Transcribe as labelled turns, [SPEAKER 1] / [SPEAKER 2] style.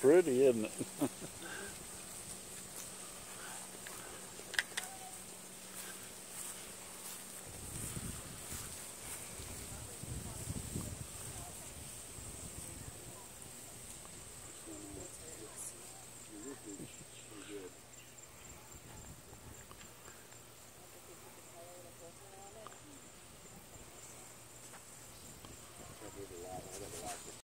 [SPEAKER 1] pretty, isn't it?